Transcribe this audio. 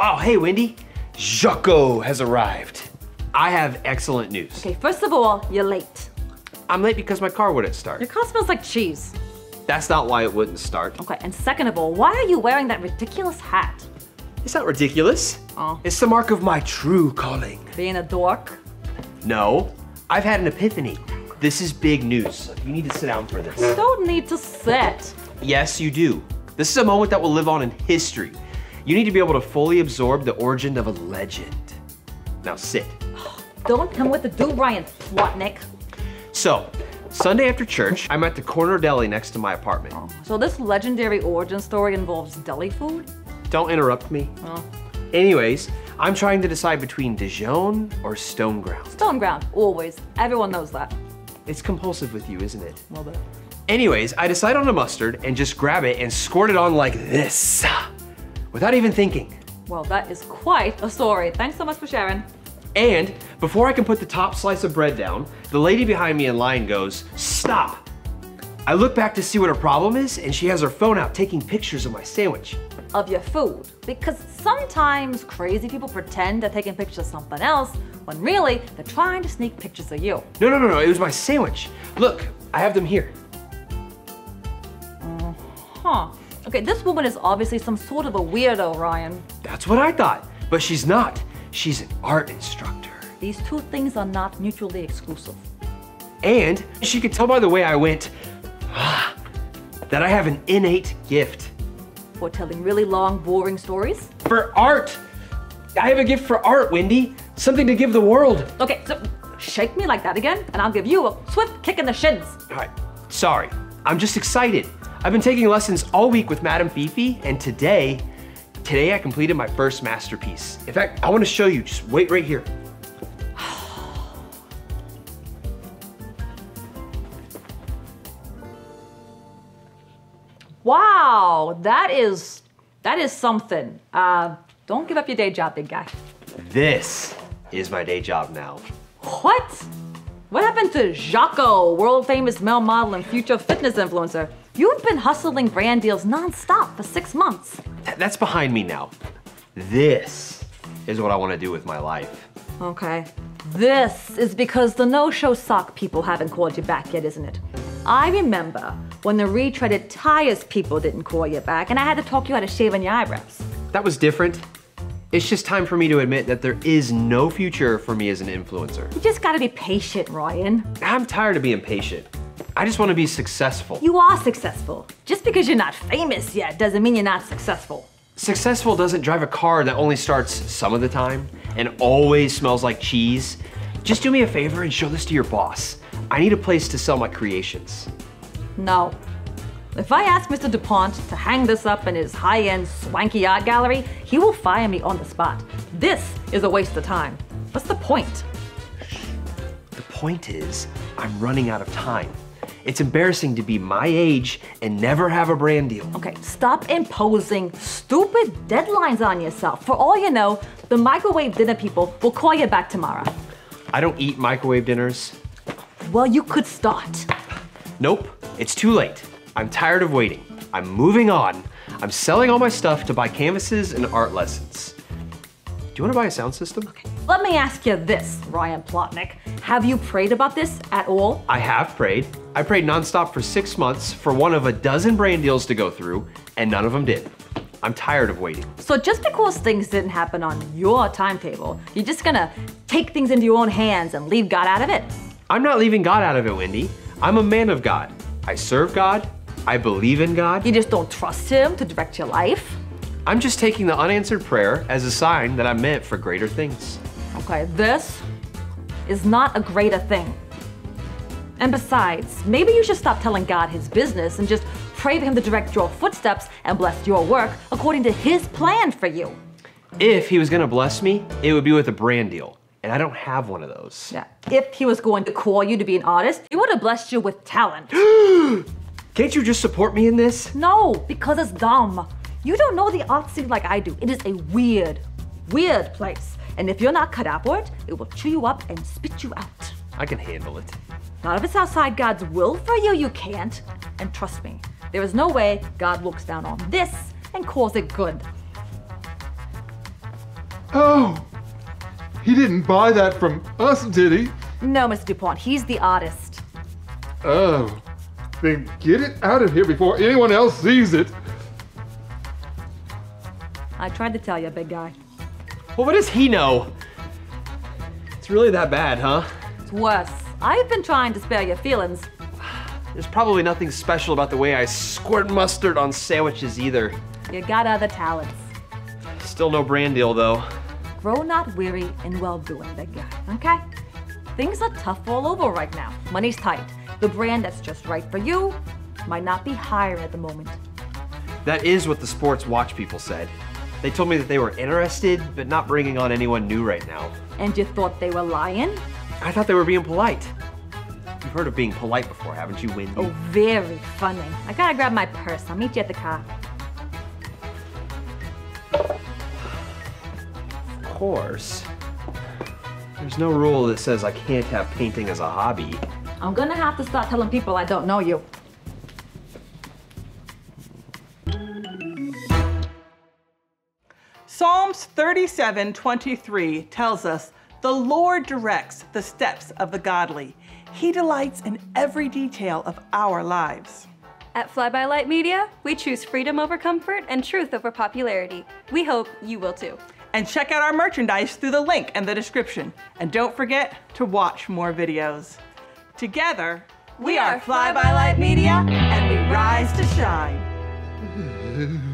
Oh, hey, Wendy. Jaqo has arrived. I have excellent news. Okay, first of all, you're late. I'm late because my car wouldn't start. Your car smells like cheese. That's not why it wouldn't start. Okay, and second of all, why are you wearing that ridiculous hat? It's not ridiculous. Oh. It's the mark of my true calling. Being a dork? No, I've had an epiphany. This is big news. You need to sit down for this. Don't need to sit. Yes, you do. This is a moment that will live on in history. You need to be able to fully absorb the origin of a legend. Now sit. Don't come with the do Ryan Plottnick. So, Sunday after church, I'm at the corner deli next to my apartment. Oh. So this legendary origin story involves deli food? Don't interrupt me. Oh. Anyways, I'm trying to decide between Dijon or Stone Ground. Stone ground, always. Everyone knows that. It's compulsive with you, isn't it? A little bit. Anyways, I decide on a mustard and just grab it and squirt it on like this, without even thinking. Well, that is quite a story. Thanks so much for sharing. And before I can put the top slice of bread down, the lady behind me in line goes, Stop! I look back to see what her problem is, and she has her phone out taking pictures of my sandwich. Of your food. Because sometimes crazy people pretend they're taking pictures of something else when really they're trying to sneak pictures of you. No, no, no, no, it was my sandwich. Look, I have them here. Huh. Okay, this woman is obviously some sort of a weirdo, Ryan. That's what I thought, but she's not. She's an art instructor. These two things are not mutually exclusive. And she could tell by the way I went, "Ah," that I have an innate gift For telling really long, boring stories? for art. I have a gift for art, Wendy. Something to give the world. Okay, so shake me like that again, and I'll give you a swift kick in the shins. All right, sorry. I'm just excited. I've been taking lessons all week with Madame Fifi, and today, today I completed my first masterpiece. In fact, I want to show you. Just wait right here. Wow, that is that is something. Uh, don't give up your day job, big guy. This is my day job now. What? What happened to Jaqo, world famous male model and future fitness influencer? You've been hustling brand deals nonstop for six months. Th- That's behind me now. This is what I want to do with my life. Okay. This is because the no-show sock people haven't called you back yet, isn't it? I remember when the retreaded tires people didn't call you back and I had to talk you out of shaving your eyebrows. That was different. It's just time for me to admit that there is no future for me as an influencer. You just gotta be patient, Ryan. I'm tired of being patient. I just want to be successful. You are successful. Just because you're not famous yet doesn't mean you're not successful. Successful doesn't drive a car that only starts some of the time and always smells like cheese. Just do me a favor and show this to your boss. I need a place to sell my creations. No. If I ask Mr. DuPont to hang this up in his high-end swanky art gallery, he will fire me on the spot. This is a waste of time. What's the point? The point is, I'm running out of time. It's embarrassing to be my age and never have a brand deal. Okay, stop imposing stupid deadlines on yourself. For all you know, the microwave dinner people will call you back tomorrow. I don't eat microwave dinners. Well, you could start. Nope, it's too late. I'm tired of waiting. I'm moving on. I'm selling all my stuff to buy canvases and art lessons. Do you want to buy a sound system? Let me ask you this, Ryan Plottnick. Have you prayed about this at all? I have prayed. I prayed nonstop for six months for one of a dozen brand deals to go through, and none of them did. I'm tired of waiting. So just because things didn't happen on your timetable, you're just gonna take things into your own hands and leave God out of it? I'm not leaving God out of it, Wendy. I'm a man of God. I serve God. I believe in God. You just don't trust Him to direct your life? I'm just taking the unanswered prayer as a sign that I'm meant for greater things. Okay, this is not a greater thing. And besides, maybe you should stop telling God his business and just pray for him to direct your footsteps and bless your work according to his plan for you. If he was gonna bless me, it would be with a brand deal. And I don't have one of those. Yeah. If he was going to call you to be an artist, he would have blessed you with talent. Can't you just support me in this? no, because it's dumb. You don't know the art scene like I do. It is a weird, weird place. And if you're not cut out for it, it will chew you up and spit you out. I can handle it. Not if it's outside God's will for you, you can't. And trust me, there is no way God looks down on this and calls it good. Oh, he didn't buy that from us, did he? No, Mr. DuPont, he's the artist. Oh, then get it out of here before anyone else sees it. I tried to tell you, big guy. Well, what does he know? It's really that bad, huh? It's worse. I've been trying to spare your feelings. There's probably nothing special about the way I squirt mustard on sandwiches either. You got other talents. Still no brand deal though. Grow not weary in well doing, big guy, okay? Things are tough all over right now. Money's tight. The brand that's just right for you might not be hiring at the moment. That is what the sports watch people said. They told me that they were interested, but not bringing on anyone new right now. And you thought they were lying? I thought they were being polite. You've heard of being polite before, haven't you, Wendy? Oh, very funny. I gotta grab my purse. I'll meet you at the car. Of course. There's no rule that says I can't have painting as a hobby. I'm gonna have to start telling people I don't know you. Psalms 37 23 tells us, The Lord directs the steps of the godly. He delights in every detail of our lives. At Fly By Light Media, we choose freedom over comfort and truth over popularity. We hope you will too. And check out our merchandise through the link in the description. And don't forget to watch more videos. Together, we, We are are Fly Fly By By Light Light Media, Media, and we rise to shine.